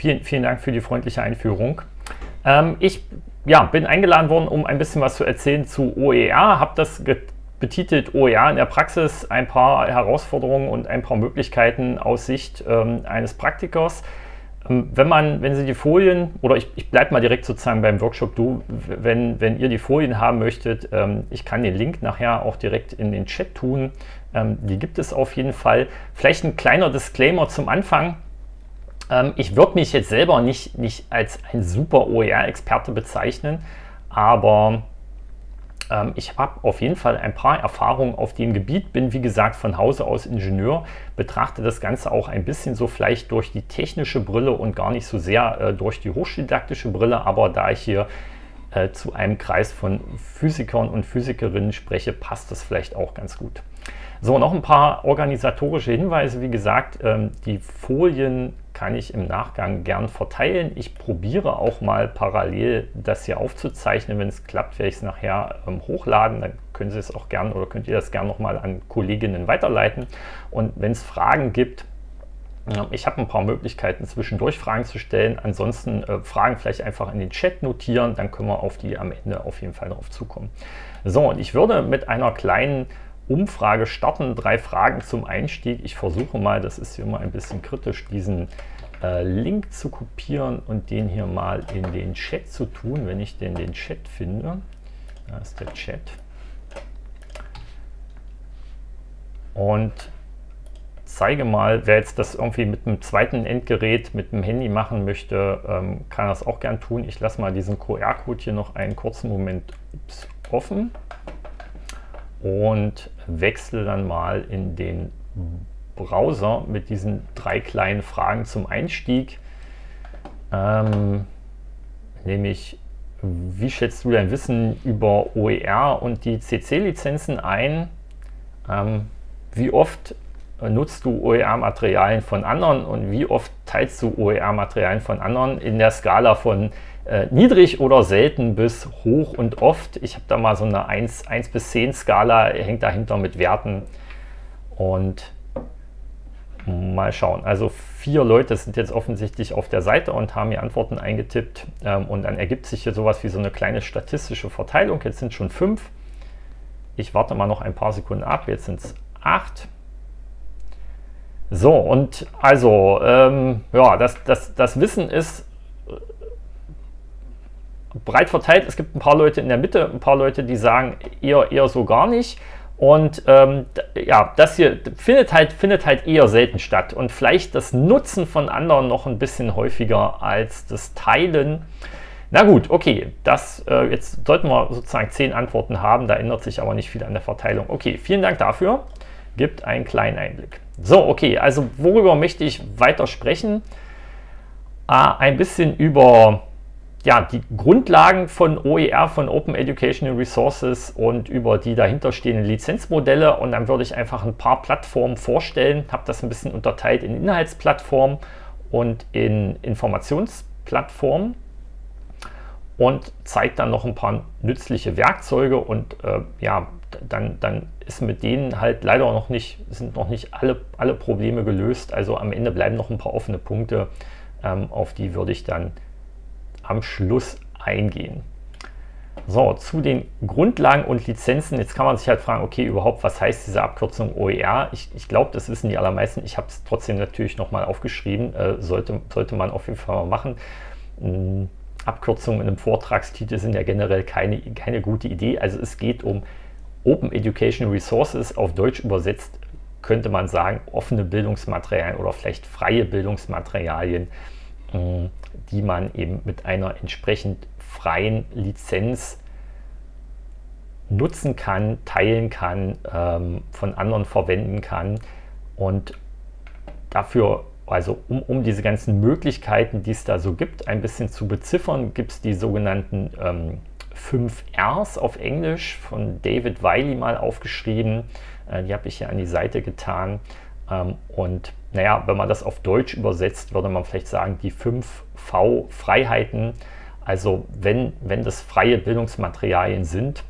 vielen, vielen Dank für die freundliche Einführung. Ähm, ich ja, bin eingeladen worden, um ein bisschen was zu erzählen zu OER, habe das betitelt OER in der Praxis, ein paar Herausforderungen und ein paar Möglichkeiten aus Sicht ähm, eines Praktikers. Ähm, wenn man, wenn Sie die Folien, oder ich, ich bleibe mal direkt sozusagen beim Workshop, du, wenn, wenn ihr die Folien haben möchtet, ähm, ich kann den Link nachher auch direkt in den Chat tun. Ähm, die gibt es auf jeden Fall. Vielleicht ein kleiner Disclaimer zum Anfang. Ähm, ich würde mich jetzt selber nicht, nicht als ein super OER-Experte bezeichnen, aber ähm, ich habe auf jeden Fall ein paar Erfahrungen auf dem Gebiet, bin wie gesagt von Hause aus Ingenieur, betrachte das Ganze auch ein bisschen so vielleicht durch die technische Brille und gar nicht so sehr äh, durch die hochschuldidaktische Brille, aber da ich hier äh, zu einem Kreis von Physikern und Physikerinnen spreche, passt das vielleicht auch ganz gut. So, noch ein paar organisatorische Hinweise. Wie gesagt, ähm, die Folien kann ich im Nachgang gern verteilen. Ich probiere auch mal parallel das hier aufzuzeichnen. Wenn es klappt, werde ich es nachher ähm, hochladen. Dann können Sie es auch gern oder könnt ihr das gern nochmal an Kolleginnen weiterleiten. Und wenn es Fragen gibt, ich habe ein paar Möglichkeiten zwischendurch Fragen zu stellen. Ansonsten äh, Fragen vielleicht einfach in den Chat notieren, dann können wir auf die am Ende auf jeden Fall darauf zukommen. So, und ich würde mit einer kleinen Umfrage starten. Drei Fragen zum Einstieg. Ich versuche mal, das ist hier immer ein bisschen kritisch, diesen äh, Link zu kopieren und den hier mal in den Chat zu tun, wenn ich den, den Chat finde. Da ist der Chat. Und zeige mal, wer jetzt das irgendwie mit einem zweiten Endgerät, mit dem Handy machen möchte, ähm, kann das auch gern tun. Ich lasse mal diesen QR-Code hier noch einen kurzen Moment ups, offen und wechsle dann mal in den Browser mit diesen drei kleinen Fragen zum Einstieg. Ähm, nämlich, wie schätzt du dein Wissen über OER und die CC-Lizenzen ein? Ähm, wie oft nutzt du OER-Materialien von anderen und wie oft teilst du OER-Materialien von anderen in der Skala von äh, niedrig oder selten bis hoch und oft. Ich habe da mal so eine 1, 1 bis 10 Skala, hängt dahinter mit Werten. Und mal schauen. Also vier Leute sind jetzt offensichtlich auf der Seite und haben hier Antworten eingetippt. Ähm, und dann ergibt sich hier sowas wie so eine kleine statistische Verteilung. Jetzt sind schon fünf. Ich warte mal noch ein paar Sekunden ab. Jetzt sind es acht. So, und also, ähm, ja, das, das, das Wissen ist breit verteilt. Es gibt ein paar Leute in der Mitte, ein paar Leute, die sagen eher, eher so gar nicht. Und ähm, ja, das hier findet halt, findet halt eher selten statt. Und vielleicht das Nutzen von anderen noch ein bisschen häufiger als das Teilen. Na gut, okay, das, äh, jetzt sollten wir sozusagen zehn Antworten haben, da ändert sich aber nicht viel an der Verteilung. Okay, vielen Dank dafür. Gibt einen kleinen Einblick. So, okay, also worüber möchte ich weiter sprechen? Ah, ein bisschen über ja, die Grundlagen von OER, von Open Educational Resources und über die dahinterstehenden Lizenzmodelle. Und dann würde ich einfach ein paar Plattformen vorstellen, habe das ein bisschen unterteilt in Inhaltsplattformen und in Informationsplattformen und zeige dann noch ein paar nützliche Werkzeuge und äh, ja, dann, dann ist mit denen halt leider noch nicht, sind noch nicht alle, alle Probleme gelöst. Also am Ende bleiben noch ein paar offene Punkte, ähm, auf die würde ich dann am Schluss eingehen. So, zu den Grundlagen und Lizenzen. Jetzt kann man sich halt fragen, okay, überhaupt, was heißt diese Abkürzung OER? Ich, ich glaube, das wissen die allermeisten. Ich habe es trotzdem natürlich nochmal aufgeschrieben. Äh, sollte, sollte man auf jeden Fall mal machen. Ähm, Abkürzungen in einem Vortragstitel sind ja generell keine, keine gute Idee. Also es geht um Open Educational Resources, auf Deutsch übersetzt könnte man sagen, offene Bildungsmaterialien oder vielleicht freie Bildungsmaterialien. Äh, die man eben mit einer entsprechend freien Lizenz nutzen kann, teilen kann, ähm, von anderen verwenden kann. Und dafür, also um, um diese ganzen Möglichkeiten, die es da so gibt, ein bisschen zu beziffern, gibt es die sogenannten ähm, 5 Rs auf Englisch von David Wiley mal aufgeschrieben. Äh, die habe ich hier an die Seite getan. Ähm, und naja, wenn man das auf Deutsch übersetzt, würde man vielleicht sagen, die fünf V-Freiheiten. Also wenn, wenn das freie Bildungsmaterialien sind,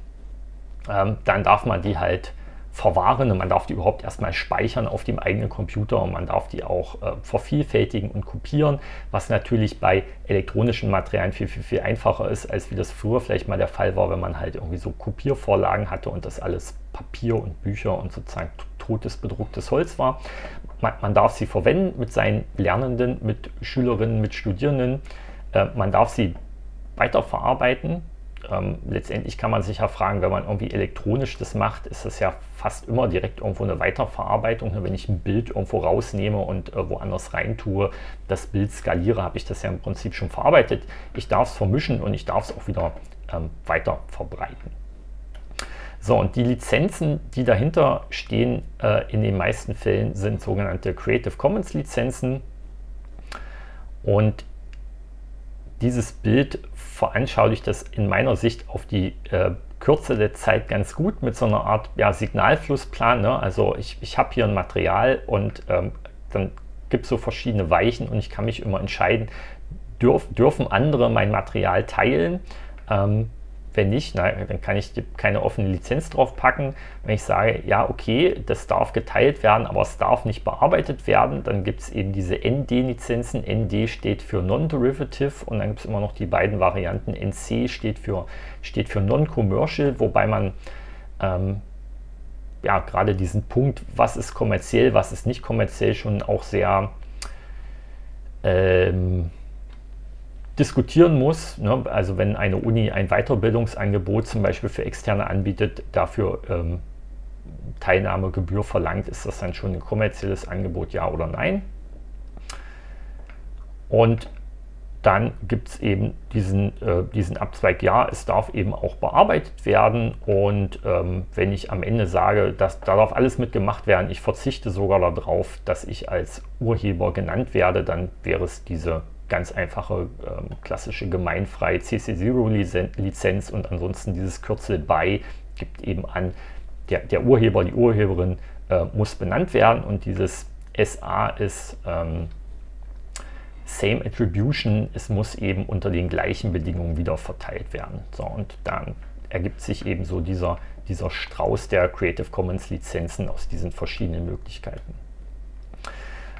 ähm, dann darf man die halt verwahren und man darf die überhaupt erstmal speichern auf dem eigenen Computer und man darf die auch äh, vervielfältigen und kopieren, was natürlich bei elektronischen Materialien viel, viel, viel einfacher ist, als wie das früher vielleicht mal der Fall war, wenn man halt irgendwie so Kopiervorlagen hatte und das alles Papier und Bücher und sozusagen totes, bedrucktes Holz war. Man, man darf sie verwenden mit seinen Lernenden, mit Schülerinnen, mit Studierenden. Äh, man darf sie weiterverarbeiten ähm, letztendlich kann man sich ja fragen, wenn man irgendwie elektronisch das macht, ist das ja fast immer direkt irgendwo eine Weiterverarbeitung. Wenn ich ein Bild irgendwo rausnehme und äh, woanders rein tue, das Bild skaliere, habe ich das ja im Prinzip schon verarbeitet. Ich darf es vermischen und ich darf es auch wieder ähm, weiter verbreiten. So, und die Lizenzen, die dahinter stehen, äh, in den meisten Fällen sind sogenannte Creative Commons Lizenzen. Und dieses Bild veranschaulicht das in meiner Sicht auf die äh, Kürze der Zeit ganz gut mit so einer Art ja, Signalflussplan. Ne? Also ich, ich habe hier ein Material und ähm, dann gibt es so verschiedene Weichen und ich kann mich immer entscheiden, dürf, dürfen andere mein Material teilen. Ähm, wenn nicht, na, dann kann ich keine offene Lizenz drauf packen. Wenn ich sage, ja, okay, das darf geteilt werden, aber es darf nicht bearbeitet werden, dann gibt es eben diese ND-Lizenzen. ND steht für Non-Derivative und dann gibt es immer noch die beiden Varianten. NC steht für, steht für Non-Commercial, wobei man ähm, ja gerade diesen Punkt, was ist kommerziell, was ist nicht kommerziell, schon auch sehr ähm, diskutieren muss. Ne? Also wenn eine Uni ein Weiterbildungsangebot zum Beispiel für Externe anbietet, dafür ähm, Teilnahmegebühr verlangt, ist das dann schon ein kommerzielles Angebot, ja oder nein? Und dann gibt es eben diesen, äh, diesen Abzweig, ja, es darf eben auch bearbeitet werden. Und ähm, wenn ich am Ende sage, dass da darf alles mitgemacht werden, ich verzichte sogar darauf, dass ich als Urheber genannt werde, dann wäre es diese ganz einfache ähm, klassische gemeinfreie CC0-Lizenz und ansonsten dieses Kürzel bei gibt eben an, der, der Urheber, die Urheberin äh, muss benannt werden und dieses SA ist ähm, Same Attribution, es muss eben unter den gleichen Bedingungen wieder verteilt werden. So, und dann ergibt sich eben so dieser, dieser Strauß der Creative Commons Lizenzen aus diesen verschiedenen Möglichkeiten.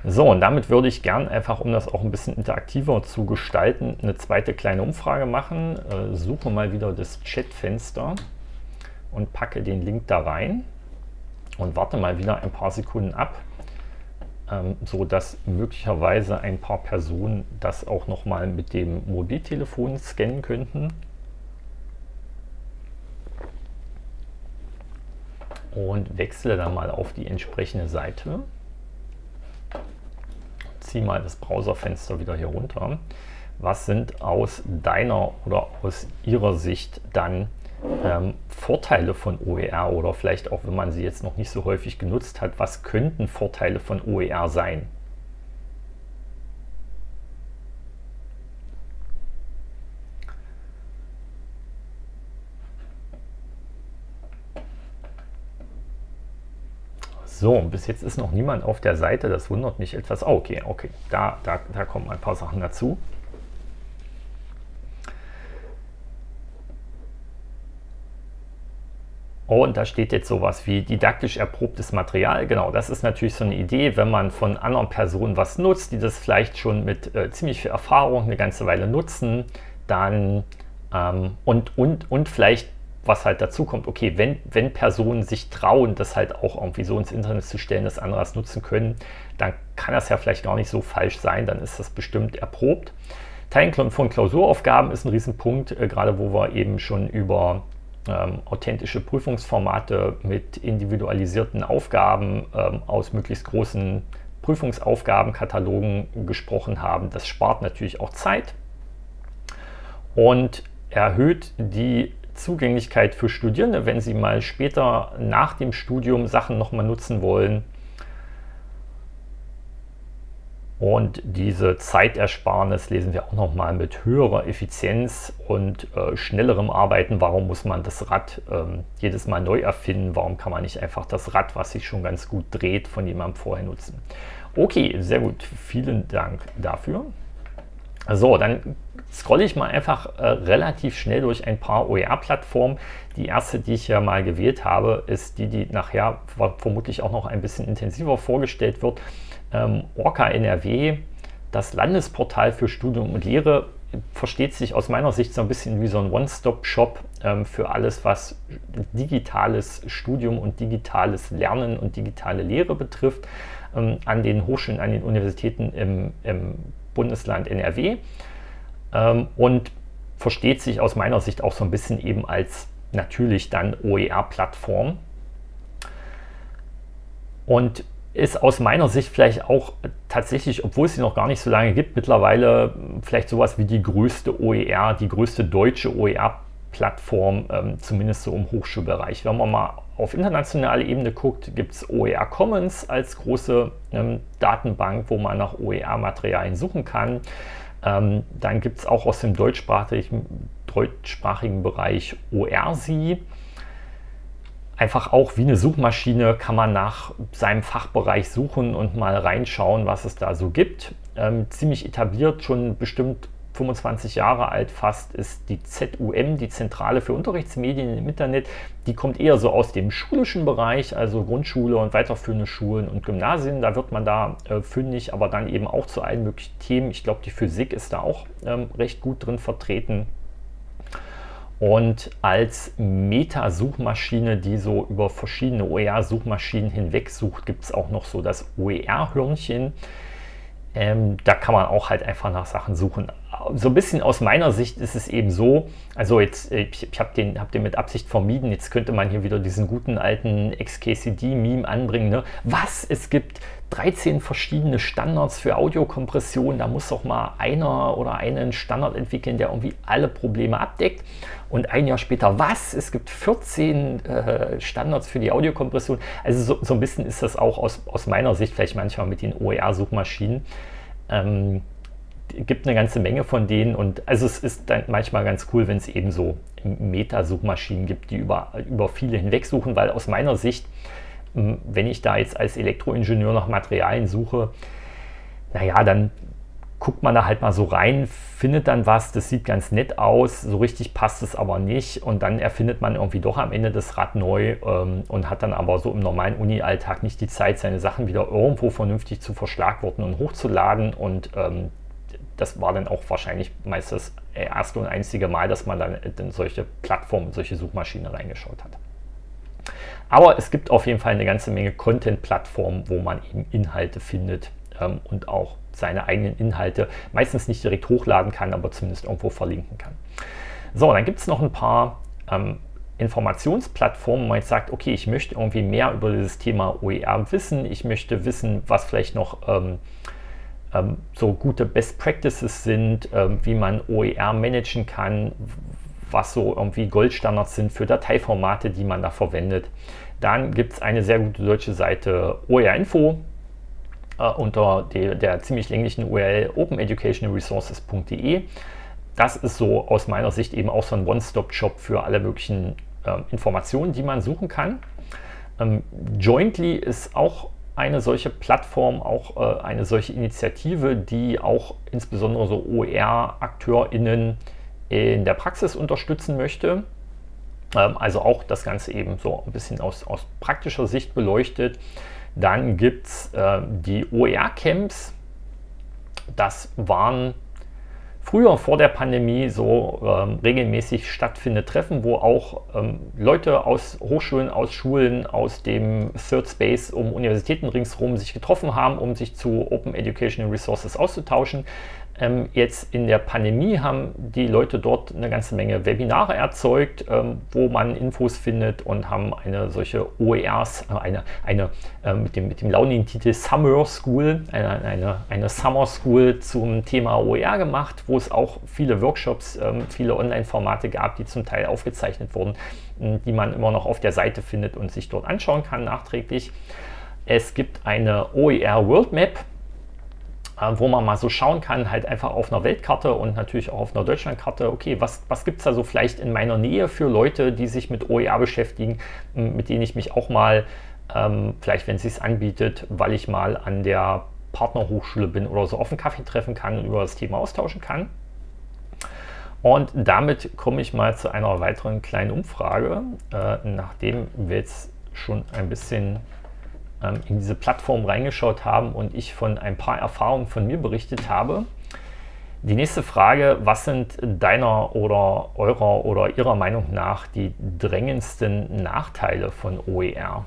So, und damit würde ich gern einfach, um das auch ein bisschen interaktiver zu gestalten, eine zweite kleine Umfrage machen. Äh, suche mal wieder das Chatfenster und packe den Link da rein und warte mal wieder ein paar Sekunden ab, ähm, so dass möglicherweise ein paar Personen das auch noch mal mit dem Mobiltelefon scannen könnten. Und wechsle dann mal auf die entsprechende Seite ziehe mal das Browserfenster wieder hier runter. Was sind aus deiner oder aus ihrer Sicht dann ähm, Vorteile von OER oder vielleicht auch, wenn man sie jetzt noch nicht so häufig genutzt hat, was könnten Vorteile von OER sein? So, bis jetzt ist noch niemand auf der Seite, das wundert mich etwas. Oh, okay, okay, da, da, da kommen ein paar Sachen dazu. Oh, und da steht jetzt sowas wie didaktisch erprobtes Material. Genau, das ist natürlich so eine Idee, wenn man von anderen Personen was nutzt, die das vielleicht schon mit äh, ziemlich viel Erfahrung eine ganze Weile nutzen, dann ähm, und, und, und vielleicht was halt dazu kommt, okay, wenn, wenn Personen sich trauen, das halt auch irgendwie so ins Internet zu stellen, dass andere es nutzen können, dann kann das ja vielleicht gar nicht so falsch sein, dann ist das bestimmt erprobt. Teilen von Klausuraufgaben ist ein Riesenpunkt, äh, gerade wo wir eben schon über ähm, authentische Prüfungsformate mit individualisierten Aufgaben ähm, aus möglichst großen Prüfungsaufgabenkatalogen gesprochen haben. Das spart natürlich auch Zeit und erhöht die Zugänglichkeit für Studierende, wenn sie mal später nach dem Studium Sachen nochmal nutzen wollen. Und diese Zeitersparnis lesen wir auch nochmal mit höherer Effizienz und äh, schnellerem Arbeiten. Warum muss man das Rad ähm, jedes Mal neu erfinden? Warum kann man nicht einfach das Rad, was sich schon ganz gut dreht, von jemandem vorher nutzen? Okay, sehr gut. Vielen Dank dafür. So, dann scrolle ich mal einfach äh, relativ schnell durch ein paar OER-Plattformen. Die erste, die ich ja mal gewählt habe, ist die, die nachher vermutlich auch noch ein bisschen intensiver vorgestellt wird. Ähm, Orca NRW, das Landesportal für Studium und Lehre, versteht sich aus meiner Sicht so ein bisschen wie so ein One-Stop-Shop ähm, für alles, was digitales Studium und digitales Lernen und digitale Lehre betrifft, ähm, an den Hochschulen, an den Universitäten im, im Bundesland NRW ähm, und versteht sich aus meiner Sicht auch so ein bisschen eben als natürlich dann OER-Plattform. Und ist aus meiner Sicht vielleicht auch tatsächlich, obwohl es sie noch gar nicht so lange gibt, mittlerweile vielleicht sowas wie die größte OER, die größte deutsche OER-Plattform, ähm, zumindest so im Hochschulbereich. Wenn man mal auf internationaler Ebene guckt, gibt es OER Commons als große ähm, Datenbank, wo man nach OER-Materialien suchen kann. Ähm, dann gibt es auch aus dem deutschsprachigen, deutschsprachigen Bereich ORSI. Einfach auch wie eine Suchmaschine kann man nach seinem Fachbereich suchen und mal reinschauen, was es da so gibt. Ähm, ziemlich etabliert, schon bestimmt 25 Jahre alt fast, ist die ZUM, die Zentrale für Unterrichtsmedien im Internet. Die kommt eher so aus dem schulischen Bereich, also Grundschule und weiterführende Schulen und Gymnasien. Da wird man da äh, fündig, aber dann eben auch zu allen möglichen Themen. Ich glaube, die Physik ist da auch ähm, recht gut drin vertreten. Und als Meta-Suchmaschine, die so über verschiedene OER-Suchmaschinen hinweg sucht, gibt es auch noch so das OER-Hörnchen. Ähm, da kann man auch halt einfach nach Sachen suchen so ein bisschen aus meiner Sicht ist es eben so, also jetzt, ich, ich habe den, hab den mit Absicht vermieden, jetzt könnte man hier wieder diesen guten alten XKCD-Meme anbringen. Ne? Was? Es gibt 13 verschiedene Standards für Audiokompression, da muss doch mal einer oder einen Standard entwickeln, der irgendwie alle Probleme abdeckt. Und ein Jahr später, was? Es gibt 14 äh, Standards für die Audiokompression. Also so, so, ein bisschen ist das auch aus, aus meiner Sicht vielleicht manchmal mit den OER-Suchmaschinen. Ähm, gibt eine ganze Menge von denen und also es ist dann manchmal ganz cool, wenn es eben so Meta-Suchmaschinen gibt, die über, über viele hinweg suchen, weil aus meiner Sicht, wenn ich da jetzt als Elektroingenieur nach Materialien suche, naja, dann guckt man da halt mal so rein, findet dann was, das sieht ganz nett aus, so richtig passt es aber nicht und dann erfindet man irgendwie doch am Ende das Rad neu ähm, und hat dann aber so im normalen Uni-Alltag nicht die Zeit, seine Sachen wieder irgendwo vernünftig zu verschlagworten und hochzuladen und ähm, das war dann auch wahrscheinlich meist das erste und einzige Mal, dass man dann in solche Plattformen, solche Suchmaschinen reingeschaut hat. Aber es gibt auf jeden Fall eine ganze Menge Content-Plattformen, wo man eben Inhalte findet ähm, und auch seine eigenen Inhalte meistens nicht direkt hochladen kann, aber zumindest irgendwo verlinken kann. So, dann gibt es noch ein paar ähm, Informationsplattformen, wo man jetzt sagt, okay, ich möchte irgendwie mehr über dieses Thema OER wissen, ich möchte wissen, was vielleicht noch ähm, ähm, so gute Best Practices sind, ähm, wie man OER managen kann, was so irgendwie Goldstandards sind für Dateiformate, die man da verwendet. Dann gibt es eine sehr gute deutsche Seite OER Info äh, unter der, der ziemlich länglichen URL openeducationalresources.de. Das ist so aus meiner Sicht eben auch so ein One-Stop-Shop für alle möglichen äh, Informationen, die man suchen kann. Ähm, Jointly ist auch eine solche Plattform, auch äh, eine solche Initiative, die auch insbesondere so OER-AkteurInnen in der Praxis unterstützen möchte. Ähm, also auch das Ganze eben so ein bisschen aus, aus praktischer Sicht beleuchtet. Dann gibt es äh, die OER-Camps. Das waren früher vor der Pandemie so ähm, regelmäßig stattfindende Treffen, wo auch ähm, Leute aus Hochschulen, aus Schulen, aus dem Third Space um Universitäten ringsherum sich getroffen haben, um sich zu Open Educational Resources auszutauschen. Ähm, jetzt in der Pandemie haben die Leute dort eine ganze Menge Webinare erzeugt, ähm, wo man Infos findet und haben eine solche OERs, äh, eine, eine äh, mit, dem, mit dem launigen Titel Summer School, eine, eine, eine Summer School zum Thema OER gemacht, wo es auch viele Workshops, ähm, viele Online-Formate gab, die zum Teil aufgezeichnet wurden, die man immer noch auf der Seite findet und sich dort anschauen kann nachträglich. Es gibt eine OER World Map, wo man mal so schauen kann, halt einfach auf einer Weltkarte und natürlich auch auf einer Deutschlandkarte, okay, was, was gibt es da so vielleicht in meiner Nähe für Leute, die sich mit OER beschäftigen, mit denen ich mich auch mal, ähm, vielleicht wenn es sich anbietet, weil ich mal an der Partnerhochschule bin oder so auf einen Kaffee treffen kann und über das Thema austauschen kann. Und damit komme ich mal zu einer weiteren kleinen Umfrage, äh, nachdem wir jetzt schon ein bisschen ähm, in diese Plattform reingeschaut haben und ich von ein paar Erfahrungen von mir berichtet habe. Die nächste Frage, was sind deiner oder eurer oder ihrer Meinung nach die drängendsten Nachteile von OER?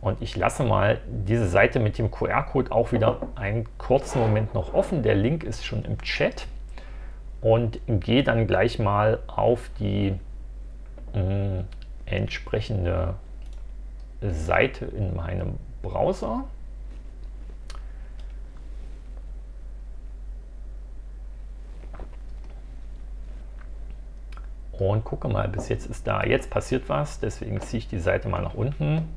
Und ich lasse mal diese Seite mit dem QR-Code auch wieder einen kurzen Moment noch offen. Der Link ist schon im Chat. Und gehe dann gleich mal auf die mh, mm, entsprechende Seite in meinem Browser. Und gucke mal, bis jetzt ist da, jetzt passiert was, deswegen ziehe ich die Seite mal nach unten.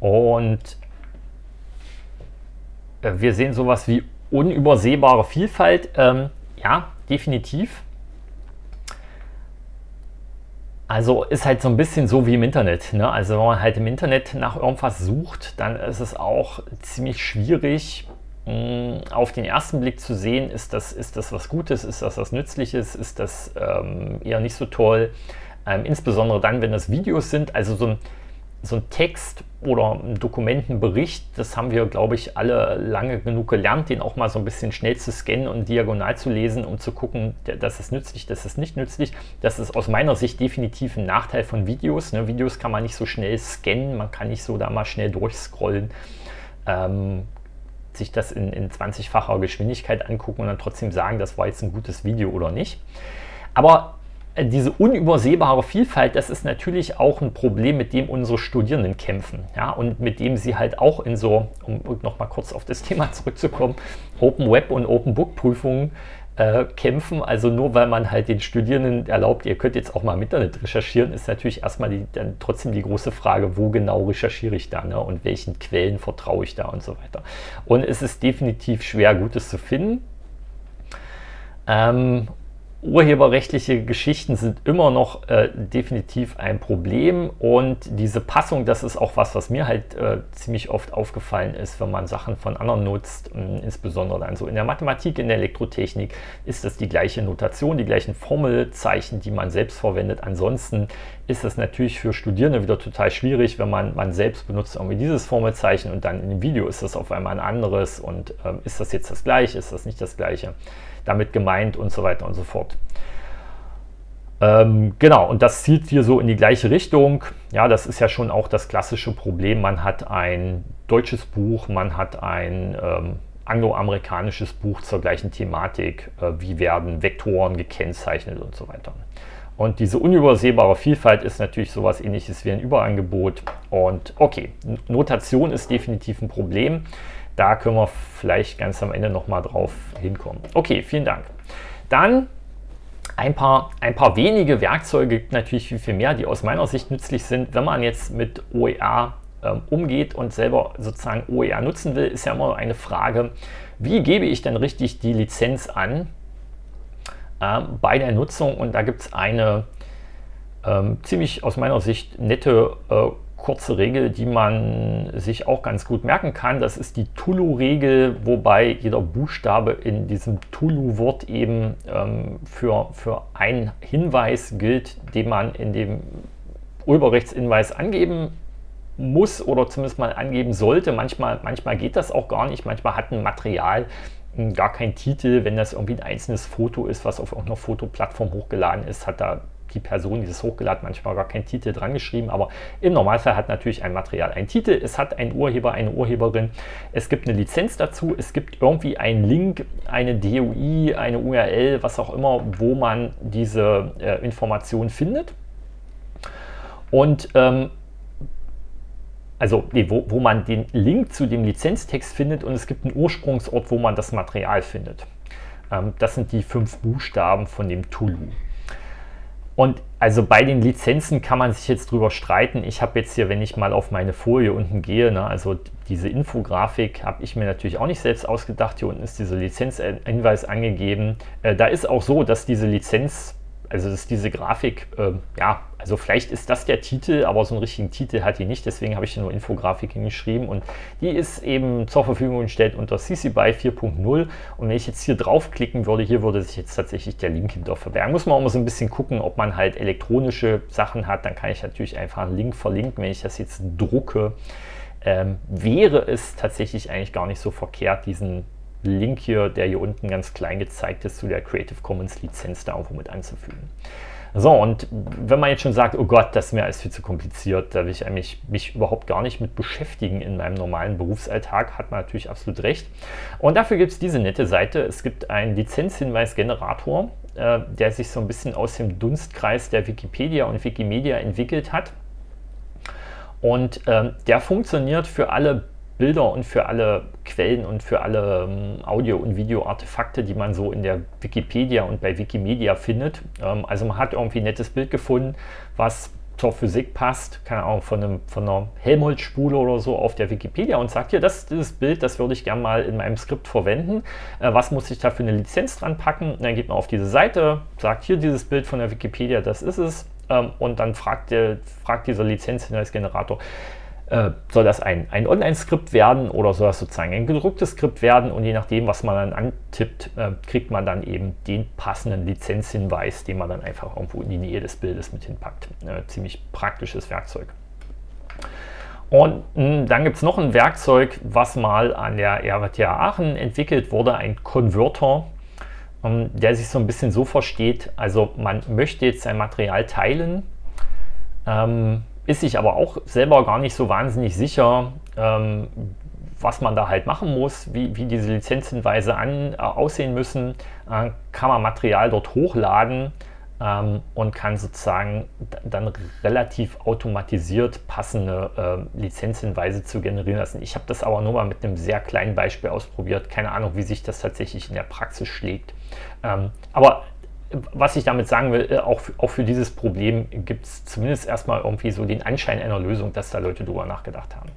Und äh, wir sehen sowas wie unübersehbare Vielfalt. Ähm, ja, definitiv. Also ist halt so ein bisschen so wie im Internet. Ne? Also wenn man halt im Internet nach irgendwas sucht, dann ist es auch ziemlich schwierig, mm, auf den ersten Blick zu sehen, ist das, ist das was Gutes, ist das was Nützliches, ist das ähm, eher nicht so toll. Ähm, insbesondere dann, wenn das Videos sind. Also so ein so ein Text oder ein Dokumentenbericht, das haben wir, glaube ich, alle lange genug gelernt, den auch mal so ein bisschen schnell zu scannen und diagonal zu lesen, um zu gucken, das ist nützlich, das ist nicht nützlich. Das ist aus meiner Sicht definitiv ein Nachteil von Videos. Ne? Videos kann man nicht so schnell scannen, man kann nicht so da mal schnell durchscrollen, ähm, sich das in, in 20-facher Geschwindigkeit angucken und dann trotzdem sagen, das war jetzt ein gutes Video oder nicht. Aber diese unübersehbare Vielfalt, das ist natürlich auch ein Problem, mit dem unsere Studierenden kämpfen. Ja, und mit dem sie halt auch in so, um nochmal kurz auf das Thema zurückzukommen, Open Web und Open Book Prüfungen äh, kämpfen. Also nur weil man halt den Studierenden erlaubt, ihr könnt jetzt auch mal im Internet recherchieren, ist natürlich erstmal die, dann trotzdem die große Frage, wo genau recherchiere ich da ne? und welchen Quellen vertraue ich da und so weiter. Und es ist definitiv schwer, Gutes zu finden. Ähm, urheberrechtliche Geschichten sind immer noch äh, definitiv ein Problem und diese Passung, das ist auch was, was mir halt äh, ziemlich oft aufgefallen ist, wenn man Sachen von anderen nutzt, äh, insbesondere dann so in der Mathematik, in der Elektrotechnik, ist das die gleiche Notation, die gleichen Formelzeichen, die man selbst verwendet. Ansonsten ist es natürlich für Studierende wieder total schwierig, wenn man, man selbst benutzt irgendwie dieses Formelzeichen und dann in dem Video ist das auf einmal ein anderes und ähm, ist das jetzt das gleiche, ist das nicht das gleiche damit gemeint und so weiter und so fort. Ähm, genau, und das zielt hier so in die gleiche Richtung. Ja, das ist ja schon auch das klassische Problem. Man hat ein deutsches Buch, man hat ein ähm, angloamerikanisches Buch zur gleichen Thematik. Äh, wie werden Vektoren gekennzeichnet und so weiter. Und diese unübersehbare Vielfalt ist natürlich sowas ähnliches wie ein Überangebot. Und okay, Notation ist definitiv ein Problem. Da können wir vielleicht ganz am Ende nochmal drauf hinkommen. Okay, vielen Dank. Dann ein paar, ein paar wenige Werkzeuge, gibt natürlich viel, viel mehr, die aus meiner Sicht nützlich sind, wenn man jetzt mit OER ähm, umgeht und selber sozusagen OER nutzen will, ist ja immer eine Frage, wie gebe ich denn richtig die Lizenz an ähm, bei der Nutzung? Und da gibt es eine ähm, ziemlich aus meiner Sicht nette äh, kurze Regel, die man sich auch ganz gut merken kann. Das ist die Tulu-Regel, wobei jeder Buchstabe in diesem Tulu-Wort eben ähm, für, für einen Hinweis gilt, den man in dem Urheberrechtshinweis angeben muss oder zumindest mal angeben sollte. Manchmal, manchmal geht das auch gar nicht. Manchmal hat ein Material hm, gar keinen Titel. Wenn das irgendwie ein einzelnes Foto ist, was auf irgendeiner Fotoplattform hochgeladen ist, hat da die Person, die das hochgeladen, manchmal gar keinen Titel dran geschrieben, aber im Normalfall hat natürlich ein Material einen Titel, es hat ein Urheber, eine Urheberin, es gibt eine Lizenz dazu, es gibt irgendwie einen Link, eine DOI, eine URL, was auch immer, wo man diese äh, Information findet. Und ähm, also nee, wo, wo man den Link zu dem Lizenztext findet und es gibt einen Ursprungsort, wo man das Material findet. Ähm, das sind die fünf Buchstaben von dem Tulu. Und also bei den Lizenzen kann man sich jetzt drüber streiten. Ich habe jetzt hier, wenn ich mal auf meine Folie unten gehe, ne, also diese Infografik habe ich mir natürlich auch nicht selbst ausgedacht. Hier unten ist dieser Lizenzhinweis angegeben. Äh, da ist auch so, dass diese Lizenz also ist diese Grafik, äh, ja, also vielleicht ist das der Titel, aber so einen richtigen Titel hat die nicht, deswegen habe ich hier nur Infografik hingeschrieben und die ist eben zur Verfügung gestellt unter CC BY 4.0 und wenn ich jetzt hier draufklicken würde, hier würde sich jetzt tatsächlich der Link hinter verbergen. Muss man auch mal so ein bisschen gucken, ob man halt elektronische Sachen hat, dann kann ich natürlich einfach einen Link verlinken, wenn ich das jetzt drucke. Ähm, wäre es tatsächlich eigentlich gar nicht so verkehrt, diesen Link hier, der hier unten ganz klein gezeigt ist, zu der Creative Commons Lizenz da irgendwo mit anzufügen. So, und wenn man jetzt schon sagt, oh Gott, das ist mir alles viel zu kompliziert, da will ich eigentlich mich überhaupt gar nicht mit beschäftigen in meinem normalen Berufsalltag, hat man natürlich absolut recht. Und dafür gibt es diese nette Seite. Es gibt einen Lizenzhinweisgenerator, äh, der sich so ein bisschen aus dem Dunstkreis der Wikipedia und Wikimedia entwickelt hat. Und äh, der funktioniert für alle Bilder und für alle Quellen und für alle ähm, Audio- und Video-Artefakte, die man so in der Wikipedia und bei Wikimedia findet. Ähm, also man hat irgendwie ein nettes Bild gefunden, was zur Physik passt, keine Ahnung, von, einem, von einer Helmholtz-Spule oder so auf der Wikipedia und sagt, hier, das, dieses Bild, das würde ich gerne mal in meinem Skript verwenden. Äh, was muss ich da für eine Lizenz dran packen? Und dann geht man auf diese Seite, sagt, hier, dieses Bild von der Wikipedia, das ist es. Ähm, und dann fragt, der, fragt dieser Lizenzhinweisgenerator, äh, soll das ein, ein Online-Skript werden oder soll das sozusagen ein gedrucktes Skript werden und je nachdem, was man dann antippt, äh, kriegt man dann eben den passenden Lizenzhinweis, den man dann einfach irgendwo in die Nähe des Bildes mit hinpackt. Äh, ziemlich praktisches Werkzeug. Und mh, hm, dann gibt es noch ein Werkzeug, was mal an der RWTH Aachen entwickelt wurde, ein Converter, ähm, der sich so ein bisschen so versteht, also man möchte jetzt sein Material teilen, ähm, ist sich aber auch selber gar nicht so wahnsinnig sicher, ähm, was man da halt machen muss, wie, wie diese Lizenzhinweise an, äh, aussehen müssen. Äh, kann man Material dort hochladen ähm, und kann sozusagen dann relativ automatisiert passende äh, Lizenzhinweise zu generieren lassen. Ich habe das aber nur mal mit einem sehr kleinen Beispiel ausprobiert. Keine Ahnung, wie sich das tatsächlich in der Praxis schlägt. Ähm, aber was ich damit sagen will, äh, auch, auch für dieses Problem gibt es zumindest erstmal irgendwie so den Anschein einer Lösung, dass da Leute drüber nachgedacht haben.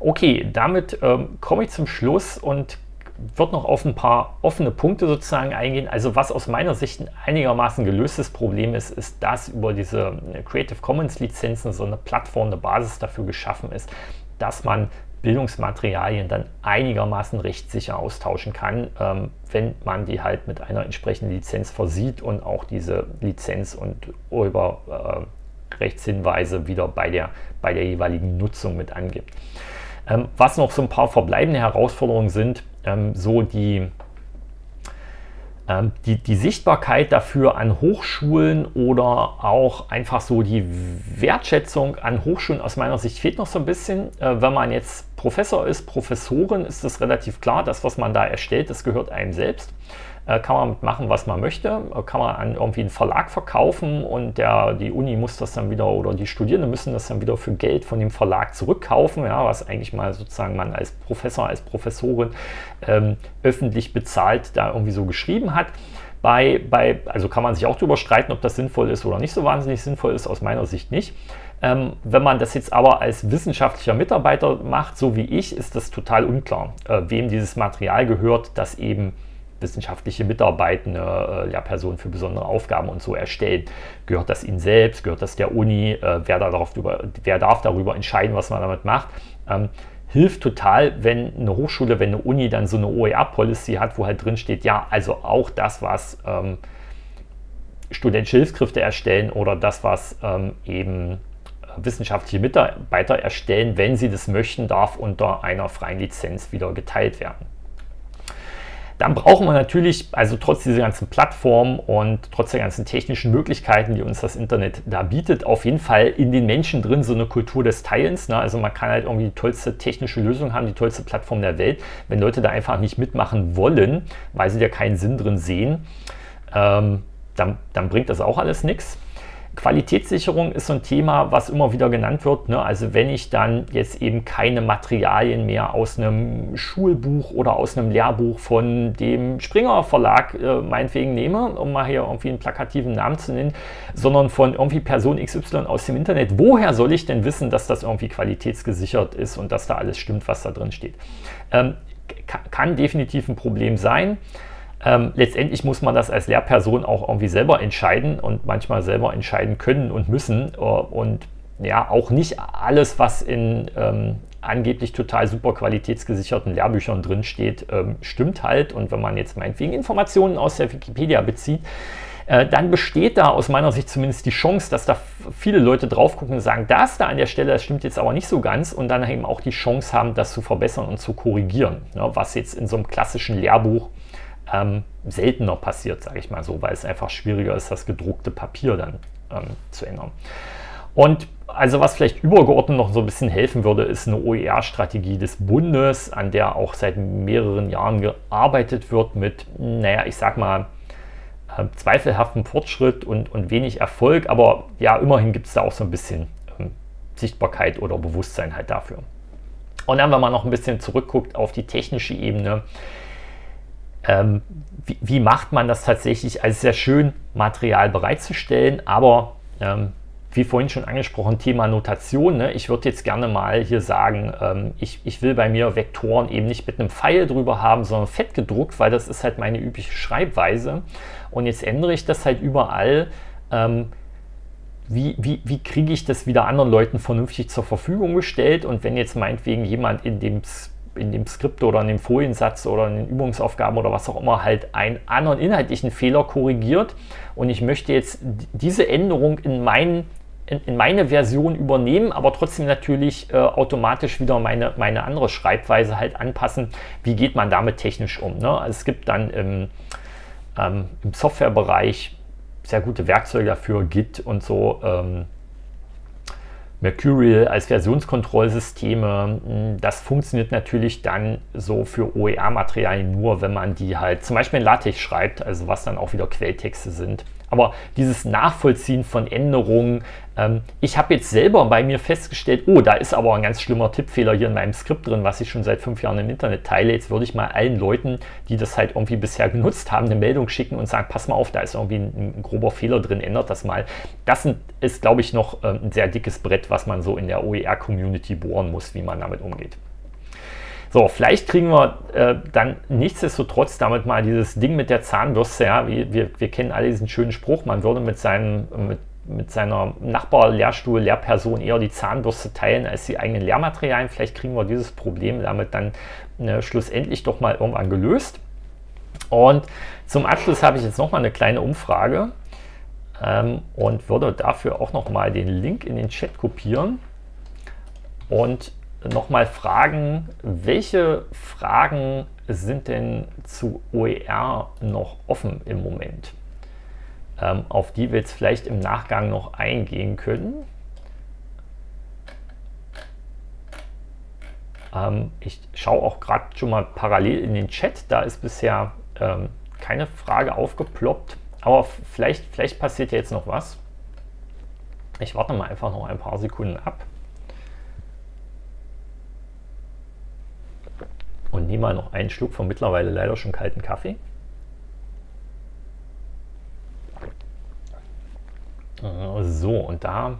Okay, damit ähm, komme ich zum Schluss und wird noch auf ein paar offene Punkte sozusagen eingehen. Also was aus meiner Sicht ein einigermaßen gelöstes Problem ist, ist, dass über diese äh, Creative Commons Lizenzen so eine Plattform, eine Basis dafür geschaffen ist, dass man Bildungsmaterialien dann einigermaßen rechtssicher austauschen kann, ähm, wenn man die halt mit einer entsprechenden Lizenz versieht und auch diese Lizenz und Urheberrechtshinweise äh, wieder bei der, bei der jeweiligen Nutzung mit angibt. Ähm, was noch so ein paar verbleibende Herausforderungen sind, ähm, so die ähm, die, die Sichtbarkeit dafür an Hochschulen oder auch einfach so die Wertschätzung an Hochschulen aus meiner Sicht fehlt noch so ein bisschen. Äh, wenn man jetzt Professor ist, Professorin, ist es relativ klar, das, was man da erstellt, das gehört einem selbst. Äh, kann man machen, was man möchte, äh, kann man an irgendwie einen Verlag verkaufen und der, die Uni muss das dann wieder oder die Studierenden müssen das dann wieder für Geld von dem Verlag zurückkaufen, ja, was eigentlich mal sozusagen man als Professor, als Professorin ähm, öffentlich bezahlt da irgendwie so geschrieben hat. Bei, bei, also kann man sich auch darüber streiten, ob das sinnvoll ist oder nicht so wahnsinnig sinnvoll ist, aus meiner Sicht nicht. Ähm, wenn man das jetzt aber als wissenschaftlicher Mitarbeiter macht, so wie ich, ist das total unklar, äh, wem dieses Material gehört, das eben wissenschaftliche Mitarbeitende, äh, ja, Personen für besondere Aufgaben und so erstellen. Gehört das Ihnen selbst? Gehört das der Uni? Äh, wer, darauf wer darf darüber entscheiden, was man damit macht? Ähm, hilft total, wenn eine Hochschule, wenn eine Uni dann so eine OER-Policy hat, wo halt drin steht, ja, also auch das, was ähm, studentische Hilfskräfte erstellen oder das, was ähm, eben wissenschaftliche Mitarbeiter erstellen, wenn sie das möchten, darf unter einer freien Lizenz wieder geteilt werden. Dann brauchen wir natürlich, also trotz dieser ganzen Plattformen und trotz der ganzen technischen Möglichkeiten, die uns das Internet da bietet, auf jeden Fall in den Menschen drin so eine Kultur des Teilens. Ne? Also man kann halt irgendwie die tollste technische Lösung haben, die tollste Plattform der Welt. Wenn Leute da einfach nicht mitmachen wollen, weil sie da keinen Sinn drin sehen, ähm, dann, dann bringt das auch alles nichts. Qualitätssicherung ist so ein Thema, was immer wieder genannt wird. Ne? Also wenn ich dann jetzt eben keine Materialien mehr aus einem Schulbuch oder aus einem Lehrbuch von dem Springer Verlag äh, meinetwegen nehme, um mal hier irgendwie einen plakativen Namen zu nennen, sondern von irgendwie Person XY aus dem Internet, woher soll ich denn wissen, dass das irgendwie qualitätsgesichert ist und dass da alles stimmt, was da drin steht? Ähm, kann definitiv ein Problem sein. Ähm, letztendlich muss man das als Lehrperson auch irgendwie selber entscheiden und manchmal selber entscheiden können und müssen. Äh, und ja, auch nicht alles, was in ähm, angeblich total super qualitätsgesicherten Lehrbüchern drin steht, ähm, stimmt halt. Und wenn man jetzt meinetwegen Informationen aus der Wikipedia bezieht, äh, dann besteht da aus meiner Sicht zumindest die Chance, dass da viele Leute drauf gucken und sagen, das da an der Stelle, das stimmt jetzt aber nicht so ganz und dann eben auch die Chance haben, das zu verbessern und zu korrigieren, ne, was jetzt in so einem klassischen Lehrbuch ähm, seltener passiert, sage ich mal so, weil es einfach schwieriger ist, das gedruckte Papier dann ähm, zu ändern. Und also was vielleicht übergeordnet noch so ein bisschen helfen würde, ist eine OER-Strategie des Bundes, an der auch seit mehreren Jahren gearbeitet wird mit, naja, ich sag mal, äh, zweifelhaftem Fortschritt und, und wenig Erfolg, aber ja, immerhin gibt es da auch so ein bisschen ähm, Sichtbarkeit oder Bewusstsein halt dafür. Und dann, wenn man noch ein bisschen zurückguckt auf die technische Ebene, ähm, wie, wie, macht man das tatsächlich? Also sehr schön, Material bereitzustellen, aber ähm, wie vorhin schon angesprochen, Thema Notation. Ne? Ich würde jetzt gerne mal hier sagen, ähm, ich, ich will bei mir Vektoren eben nicht mit einem Pfeil drüber haben, sondern fett gedruckt, weil das ist halt meine übliche Schreibweise. Und jetzt ändere ich das halt überall. Ähm, wie, wie, wie kriege ich das wieder anderen Leuten vernünftig zur Verfügung gestellt? Und wenn jetzt meinetwegen jemand in dem in dem Skript oder in dem Foliensatz oder in den Übungsaufgaben oder was auch immer halt einen anderen inhaltlichen Fehler korrigiert und ich möchte jetzt diese Änderung in meinen in, in meine Version übernehmen, aber trotzdem natürlich äh, automatisch wieder meine, meine andere Schreibweise halt anpassen. Wie geht man damit technisch um? Ne? Also es gibt dann im, ähm, im Softwarebereich sehr gute Werkzeuge dafür, Git und so. Ähm, Mercurial als Versionskontrollsysteme. Hm, das funktioniert natürlich dann so für OER-Materialien nur, wenn man die halt zum Beispiel in LaTeX schreibt, also was dann auch wieder Quelltexte sind. Aber dieses Nachvollziehen von Änderungen, ähm, ich habe jetzt selber bei mir festgestellt, oh, da ist aber ein ganz schlimmer Tippfehler hier in meinem Skript drin, was ich schon seit fünf Jahren im Internet teile. Jetzt würde ich mal allen Leuten, die das halt irgendwie bisher genutzt haben, eine Meldung schicken und sagen, pass mal auf, da ist irgendwie ein, ein grober Fehler drin, ändert das mal. Das ist, glaube ich, noch ähm, ein sehr dickes Brett, was man so in der OER-Community bohren muss, wie man damit umgeht. So, vielleicht kriegen wir äh, dann nichtsdestotrotz damit mal dieses Ding mit der Zahnbürste. Ja, wir, wir, wir kennen alle diesen schönen Spruch, man würde mit, seinem, mit, mit seiner Nachbar-Lehrstuhl, Lehrperson eher die Zahnbürste teilen als die eigenen Lehrmaterialien. Vielleicht kriegen wir dieses Problem damit dann äh, schlussendlich doch mal irgendwann gelöst. Und zum Abschluss habe ich jetzt noch mal eine kleine Umfrage ähm, und würde dafür auch noch mal den Link in den Chat kopieren und nochmal fragen, welche Fragen sind denn zu OER noch offen im Moment, ähm, auf die wir jetzt vielleicht im Nachgang noch eingehen können. Ähm, ich schaue auch gerade schon mal parallel in den Chat, da ist bisher ähm, keine Frage aufgeploppt, aber vielleicht, vielleicht passiert jetzt noch was. Ich warte mal einfach noch ein paar Sekunden ab. Und nehme mal noch einen Schluck vom mittlerweile leider schon kalten Kaffee. So, und da,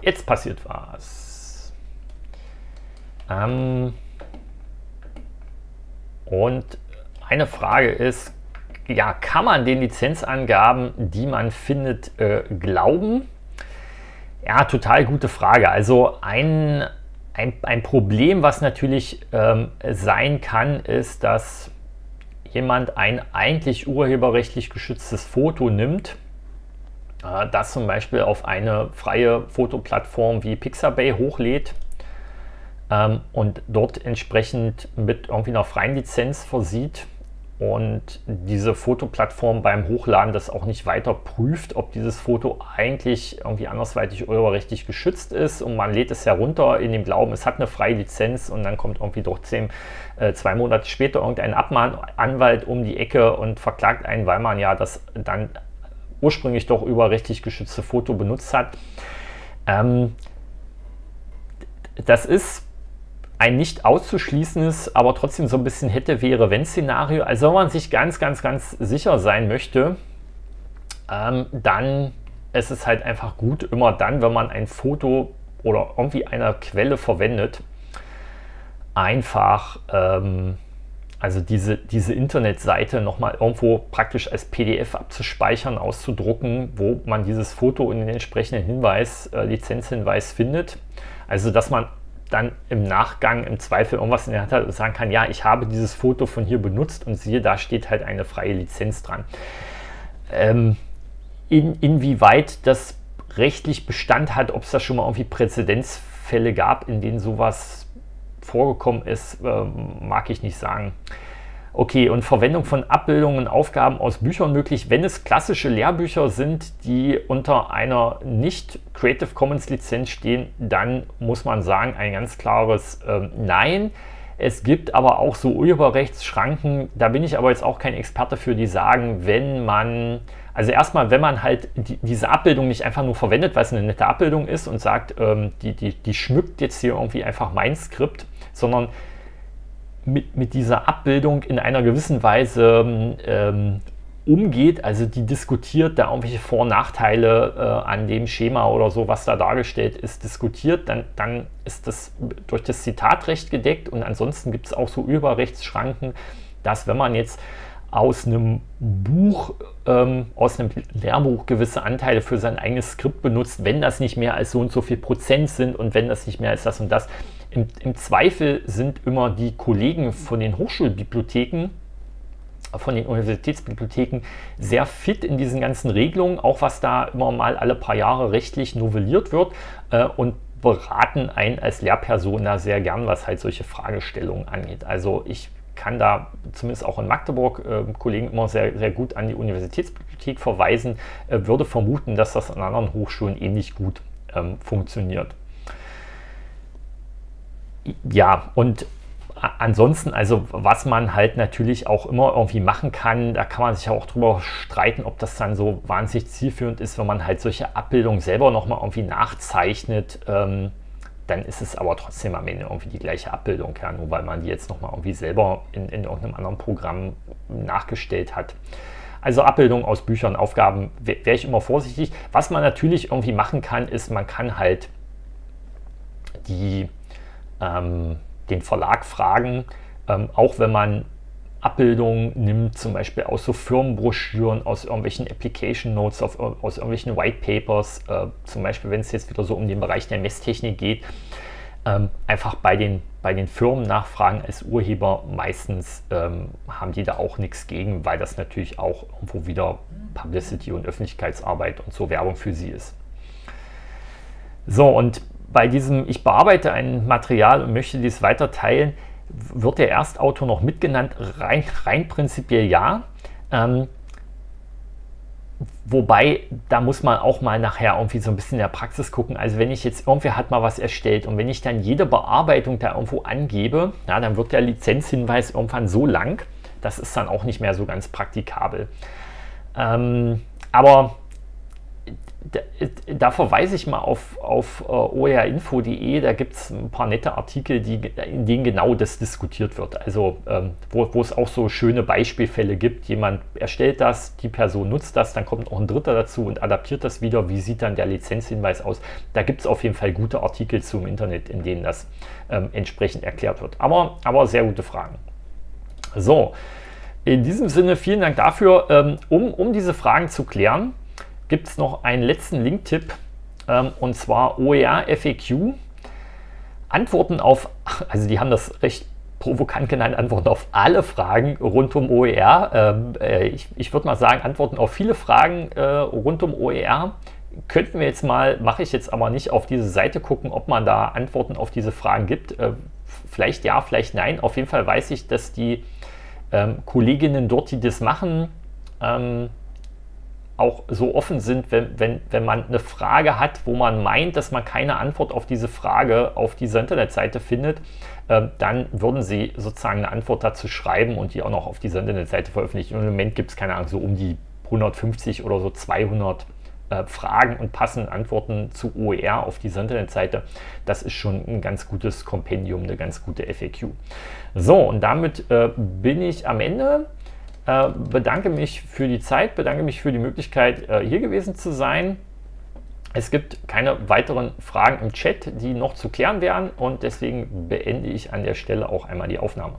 jetzt passiert was. Ähm, und eine Frage ist, ja, kann man den Lizenzangaben, die man findet, äh, glauben? Ja, total gute Frage. Also ein ein, ein Problem, was natürlich ähm, sein kann, ist, dass jemand ein eigentlich urheberrechtlich geschütztes Foto nimmt, äh, das zum Beispiel auf eine freie Fotoplattform wie Pixabay hochlädt ähm, und dort entsprechend mit irgendwie einer freien Lizenz versieht und diese Fotoplattform beim Hochladen das auch nicht weiter prüft, ob dieses Foto eigentlich irgendwie andersweitig urheberrechtlich geschützt ist und man lädt es herunter in dem Glauben, es hat eine freie Lizenz und dann kommt irgendwie trotzdem äh, zwei Monate später irgendein Abmahnanwalt um die Ecke und verklagt einen, weil man ja das dann ursprünglich doch urheberrechtlich geschützte Foto benutzt hat. Ähm, das ist ein nicht auszuschließendes, aber trotzdem so ein bisschen hätte, wäre, wenn Szenario. Also wenn man sich ganz, ganz, ganz sicher sein möchte, ähm, dann ist es halt einfach gut, immer dann, wenn man ein Foto oder irgendwie eine Quelle verwendet, einfach, ähm, also diese, diese Internetseite nochmal irgendwo praktisch als PDF abzuspeichern, auszudrucken, wo man dieses Foto und den entsprechenden Hinweis, äh, Lizenzhinweis findet. Also dass man dann im Nachgang im Zweifel irgendwas in der Hand hat und sagen kann, ja, ich habe dieses Foto von hier benutzt und siehe, da steht halt eine freie Lizenz dran. Ähm, in, inwieweit das rechtlich Bestand hat, ob es da schon mal irgendwie Präzedenzfälle gab, in denen sowas vorgekommen ist, äh, mag ich nicht sagen. Okay, und Verwendung von Abbildungen und Aufgaben aus Büchern möglich, wenn es klassische Lehrbücher sind, die unter einer nicht Creative Commons Lizenz stehen, dann muss man sagen, ein ganz klares äh, Nein. Es gibt aber auch so Urheberrechtsschranken, da bin ich aber jetzt auch kein Experte für, die sagen, wenn man, also erstmal, wenn man halt die, diese Abbildung nicht einfach nur verwendet, weil es eine nette Abbildung ist und sagt, ähm, die, die, die schmückt jetzt hier irgendwie einfach mein Skript, sondern mit, mit dieser Abbildung in einer gewissen Weise ähm, umgeht, also die diskutiert da irgendwelche Vor- und Nachteile äh, an dem Schema oder so, was da dargestellt ist, diskutiert, dann, dann ist das durch das Zitatrecht gedeckt und ansonsten gibt es auch so Überrechtsschranken, dass wenn man jetzt aus einem Buch, ähm, aus einem Lehrbuch gewisse Anteile für sein eigenes Skript benutzt, wenn das nicht mehr als so und so viel Prozent sind und wenn das nicht mehr als das und das. Im, im Zweifel sind immer die Kollegen von den Hochschulbibliotheken von den Universitätsbibliotheken sehr fit in diesen ganzen Regelungen, auch was da immer mal alle paar Jahre rechtlich novelliert wird äh, und beraten einen als Lehrperson da sehr gern, was halt solche Fragestellungen angeht. Also ich kann da zumindest auch in Magdeburg äh, Kollegen immer sehr, sehr gut an die Universitätsbibliothek verweisen, äh, würde vermuten, dass das an anderen Hochschulen ähnlich gut ähm, funktioniert. Ja, und ansonsten, also was man halt natürlich auch immer irgendwie machen kann, da kann man sich auch drüber streiten, ob das dann so wahnsinnig zielführend ist, wenn man halt solche Abbildungen selber nochmal irgendwie nachzeichnet. Ähm, dann ist es aber trotzdem am Ende irgendwie die gleiche Abbildung, ja, nur weil man die jetzt nochmal irgendwie selber in, in irgendeinem anderen Programm nachgestellt hat. Also Abbildung aus Büchern, Aufgaben wäre wär ich immer vorsichtig. Was man natürlich irgendwie machen kann, ist, man kann halt die ähm, den Verlag fragen, ähm, auch wenn man Abbildungen nimmt, zum Beispiel aus so Firmenbroschüren, aus irgendwelchen Application Notes, auf, aus irgendwelchen White Papers, äh, zum Beispiel wenn es jetzt wieder so um den Bereich der Messtechnik geht, ähm, einfach bei den, bei den Firmen nachfragen als Urheber. Meistens ähm, haben die da auch nichts gegen, weil das natürlich auch irgendwo wieder Publicity und Öffentlichkeitsarbeit und so Werbung für sie ist. So, und bei diesem, ich bearbeite ein Material und möchte dies weiter teilen, wird der Erstautor noch mitgenannt? Rein, rein prinzipiell ja. Ähm, wobei, da muss man auch mal nachher irgendwie so ein bisschen in der Praxis gucken. Also wenn ich jetzt, irgendwer hat mal was erstellt und wenn ich dann jede Bearbeitung da irgendwo angebe, ja, dann wird der Lizenzhinweis irgendwann so lang, das ist dann auch nicht mehr so ganz praktikabel. Ähm, aber da, verweise ich mal auf, auf äh, oerinfo.de, da gibt es ein paar nette Artikel, die, in denen genau das diskutiert wird. Also ähm, wo, wo es auch so schöne Beispielfälle gibt. Jemand erstellt das, die Person nutzt das, dann kommt noch ein Dritter dazu und adaptiert das wieder. Wie sieht dann der Lizenzhinweis aus? Da gibt es auf jeden Fall gute Artikel zum Internet, in denen das ähm, entsprechend erklärt wird. Aber, aber sehr gute Fragen. So, in diesem Sinne vielen Dank dafür. Ähm, um, um diese Fragen zu klären, gibt es noch einen letzten Link-Tipp ähm, und zwar OER FAQ. Antworten auf, also die haben das recht provokant genannt, Antworten auf alle Fragen rund um OER. Ähm, äh, ich, ich würde mal sagen, Antworten auf viele Fragen äh, rund um OER. Könnten wir jetzt mal, mache ich jetzt aber nicht, auf diese Seite gucken, ob man da Antworten auf diese Fragen gibt. Äh, vielleicht ja, vielleicht nein. Auf jeden Fall weiß ich, dass die ähm, Kolleginnen dort, die das machen, ähm, auch so offen sind, wenn, wenn, wenn man eine Frage hat, wo man meint, dass man keine Antwort auf diese Frage auf dieser Internetseite findet, äh, dann würden sie sozusagen eine Antwort dazu schreiben und die auch noch auf dieser Internetseite veröffentlichen. Im Moment gibt es keine Ahnung, so um die 150 oder so 200 äh, Fragen und passende Antworten zu OER auf dieser Internetseite. Das ist schon ein ganz gutes Kompendium, eine ganz gute FAQ. So, und damit äh, bin ich am Ende. Äh, bedanke mich für die Zeit, bedanke mich für die Möglichkeit, äh, hier gewesen zu sein. Es gibt keine weiteren Fragen im Chat, die noch zu klären wären und deswegen beende ich an der Stelle auch einmal die Aufnahme.